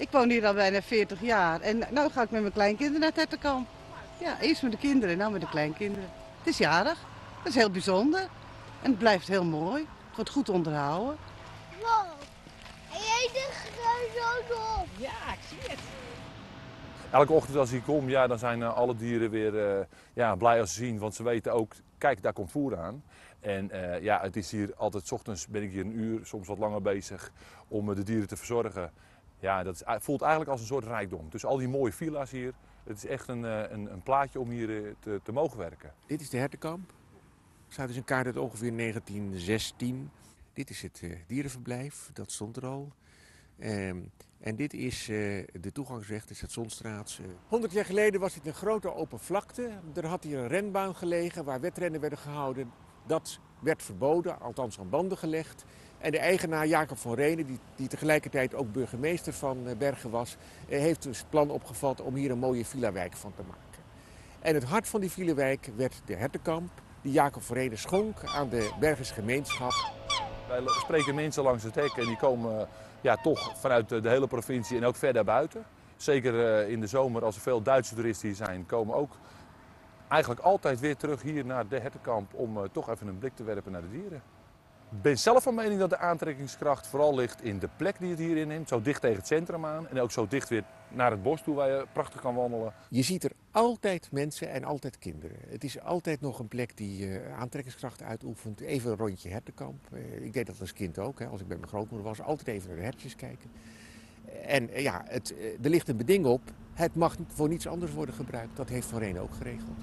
Ik woon hier al bijna 40 jaar en nu ga ik met mijn kleinkinderen naar het hertenkamp. Ja, eerst met de kinderen en nou met de kleinkinderen. Het is jarig, dat is heel bijzonder en het blijft heel mooi. Het wordt goed onderhouden. Wow. En jij de zo op. Ja, ik zie het. Elke ochtend als ik kom, ja, dan zijn eh, alle dieren weer eh, ja, blij als ze zien. Want ze weten ook, kijk, daar komt voer aan. En eh, ja, het is hier altijd, s ochtends ben ik hier een uur, soms wat langer bezig om de dieren te verzorgen. Ja, dat is, voelt eigenlijk als een soort rijkdom. Dus al die mooie villa's hier, het is echt een, een, een plaatje om hier te, te, mogen werken. Dit is de hertenkamp. Er staat dus een kaart uit ongeveer 1916. Dit is het dierenverblijf, dat stond er al. Ehm, en dit is uh, de toegangsweg, de Stationsstraat. 100 jaar geleden was dit een grote open vlakte. Er had hier een renbaan gelegen waar wedrennen werden gehouden. Dat werd verboden, althans aan banden gelegd. En de eigenaar Jacob van Renen, die, die tegelijkertijd ook burgemeester van uh, Bergen was, uh, heeft dus het plan opgevat om hier een mooie villa-wijk van te maken. En het hart van die villa-wijk werd de Hertenkamp, die Jacob van Renen schonk aan de Bergers gemeenschap. Wij spreken mensen langs het hek en die komen ja, toch vanuit de hele provincie en ook verder buiten. Zeker eh, in de zomer, als er veel Duitse toeristen hier zijn, komen ook eigenlijk altijd weer terug hier naar de hertenkamp om toch even een blik te werpen naar de dieren. Ben zelf van mening dat de aantrekkingskracht vooral ligt in de plek die het hier inneemt. Zo dicht tegen het centrum aan en ook zo dicht weer naar het bos toe waar je prachtig kan wandelen. Je ziet er altijd mensen en altijd kinderen. Het is altijd nog een plek die uh, aantrekkingskracht uitoefent. Even een rondje hertenkamp. Uh, ik deed dat als kind ook. Hè. Als ik bij mijn grootmoeder was, altijd even naar de hertjes kijken. En uh, ja, het, er ligt een beding op. Het mag voor niets anders worden gebruikt. Dat heeft Van Reen ook geregeld.